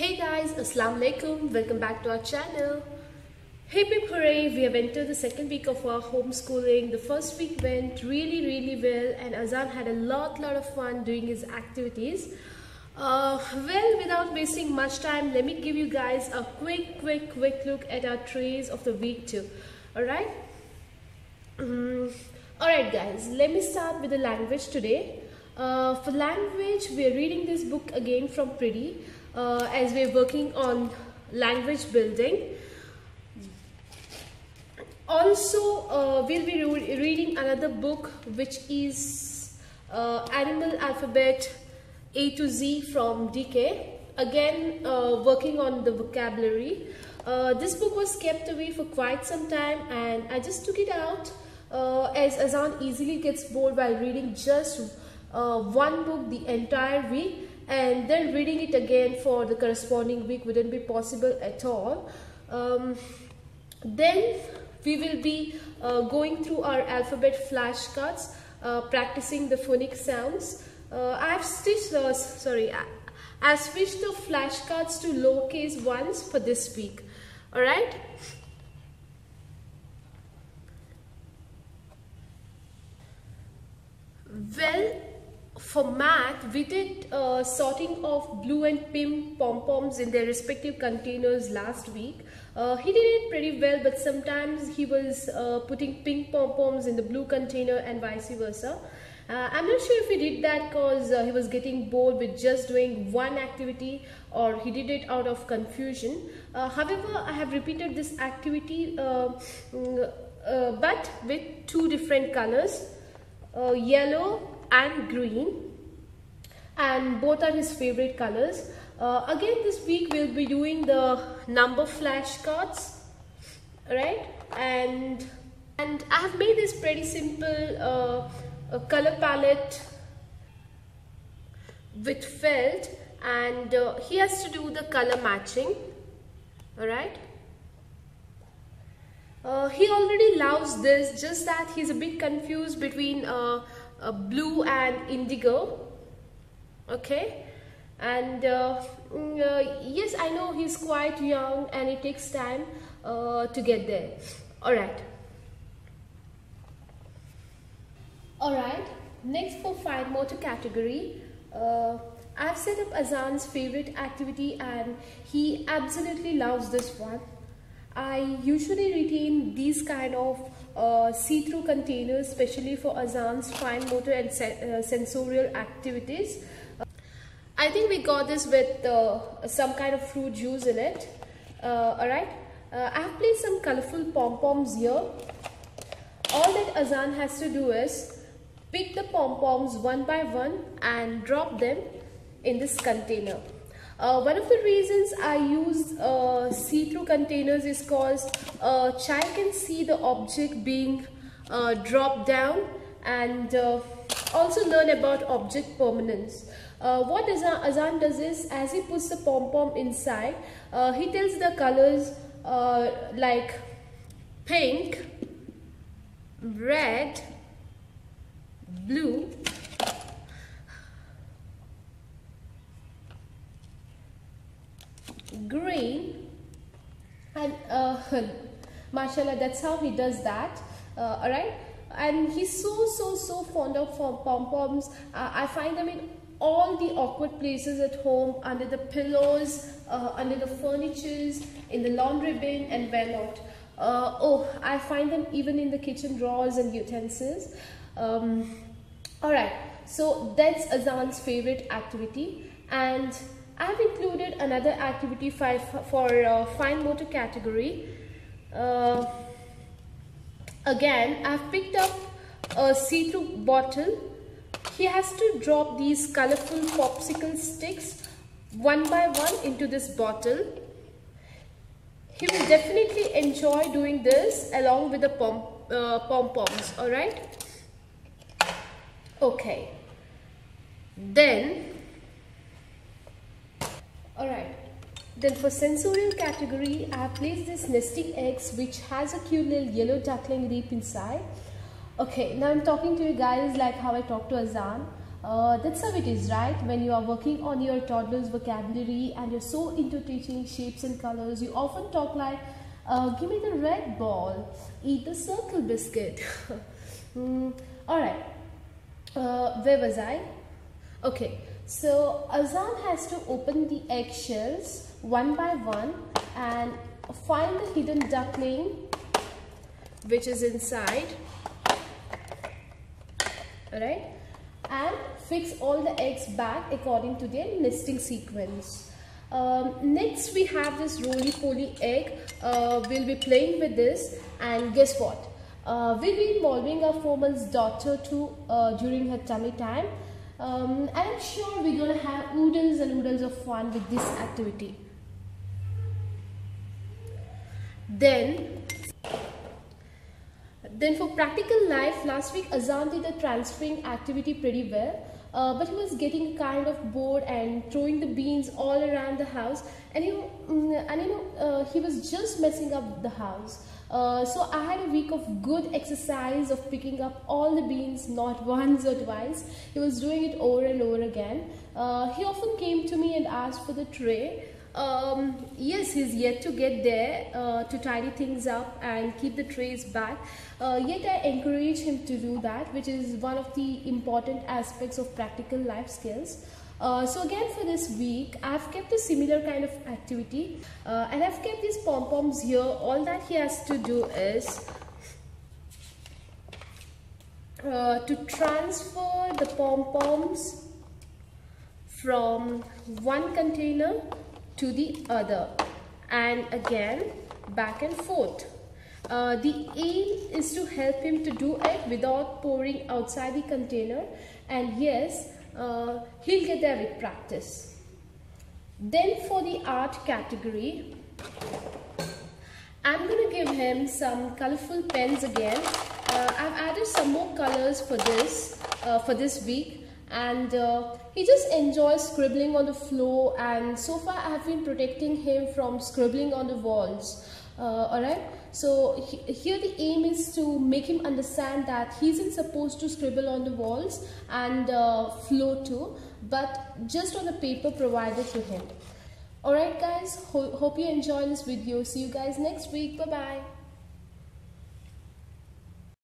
Hey guys, Assalamu alaikum. Welcome back to our channel. Hey Pip Hooray! We have entered the second week of our homeschooling. The first week went really, really well, and Azan had a lot, lot of fun doing his activities. Uh, well, without wasting much time, let me give you guys a quick, quick, quick look at our trays of the week too. Alright? Mm, Alright, guys, let me start with the language today. Uh, for language, we are reading this book again from Priddy uh, as we're working on language building. Also, uh, we'll be re reading another book which is uh, Animal Alphabet A to Z from DK. Again, uh, working on the vocabulary. Uh, this book was kept away for quite some time and I just took it out uh, as Azan easily gets bored while reading just one book the entire week and then reading it again for the corresponding week wouldn't be possible at all. Um, then we will be uh, going through our alphabet flashcards, uh, practicing the phonic sounds. Uh, I have stitched those, sorry, I, I switched the flashcards to lowercase ones for this week. Alright? Well, for math, we did uh, sorting of blue and pink pom-poms in their respective containers last week. Uh, he did it pretty well, but sometimes he was uh, putting pink pom-poms in the blue container and vice versa. Uh, I'm not sure if he did that because uh, he was getting bored with just doing one activity or he did it out of confusion. Uh, however, I have repeated this activity mm, but with two different colors, yellow and green. And both are his favorite colors. Uh, again this week we'll be doing the number flashcards right? And and I have made this pretty simple uh, color palette with felt. And uh, he has to do the color matching alright? Uh, he already loves this just that he's a bit confused between uh, uh, blue and indigo okay? And uh, mm, uh, yes I know he's quite young and it takes time uh, to get there. All right. All right. Next for fine motor category uh, I've set up Azan's favorite activity and he absolutely loves this one I usually retain these kind of uh, see-through containers especially for Azan's fine motor and uh, sensorial activities. Uh, I think we got this with uh, some kind of fruit juice in it. Uh, Alright, uh, I have placed some colorful pom-poms here. All that Azan has to do is pick the pom-poms one by one and drop them in this container. Uh, one of the reasons I use uh, see-through containers is because a child can see the object being uh, dropped down and uh, also learn about object permanence. Uh, what Azan, Azan does is, as he puts the pom-pom inside, uh, he tells the colors like pink, red, blue, green and uh, mashallah that's how he does that uh, all right and he's so so so fond of pom-poms. Uh, i find them in all the awkward places at home under the pillows uh, under the furnitures in the laundry bin and where not. Uh, oh i find them even in the kitchen drawers and utensils. Um, all right so that's azan's favorite activity. And I have included another activity for, for uh, fine motor category. Uh, again, I have picked up a see-through bottle. He has to drop these colorful popsicle sticks one by one into this bottle. He will definitely enjoy doing this along with the pom uh, pom-poms, alright? Okay. Then Alright. Then for sensorial category, I have placed this nesting eggs which has a cute little yellow duckling leap inside. Okay, now I'm talking to you guys like how I talk to Azan. Uh, that's how it is, right? When you are working on your toddler's vocabulary and you're so into teaching shapes and colors, you often talk like, uh, give me the red ball, eat the circle biscuit. mm, Alright, uh, where was I? Okay, so Azan has to open the eggshells one by one and find the hidden duckling which is inside. Alright, and fix all the eggs back according to their nesting sequence. Um, next we have this roly-poly egg. Uh, we'll be playing with this and guess what? Uh, we'll be involving our four months daughter too uh, during her tummy time. Um, I'm sure we're to have oodles and oodles of fun with this activity. Then, then for practical life, last week Azan did the transferring activity pretty well. Uh, but he was getting kind of bored and throwing the beans all around the house and know, mm, and you know uh, he was just messing up the house uh, so I had a week of good exercise of picking up all the beans not once or twice he was doing it over and over again uh, he often came to me and asked for the tray um, yes, he's yet to get there uh, to tidy things up and keep the trays back. Uh, yet I encourage him to do that, which is one of the important aspects of practical life skills. Uh, so again for this week, I've kept a similar kind of activity uh, and I've kept these pom-poms here. All that he has to do is uh, to transfer the pom-poms from one container to the other and again back and forth. Uh, the aim is to help him to do it without pouring outside the container and yes, uh, he'll get there with practice. Then for the art category, I'm going to give him some colorful pens again. Uh, I've added some more colors for this, uh, for this week and uh, he just enjoys scribbling on the floor and so far I have been protecting him from scribbling on the walls alright so he, here the aim is to make him understand that he isn't supposed to scribble on the walls and uh, floor too but just on the paper provided to him. Alright guys. Ho hope you enjoy this video. See you guys next week. Bye bye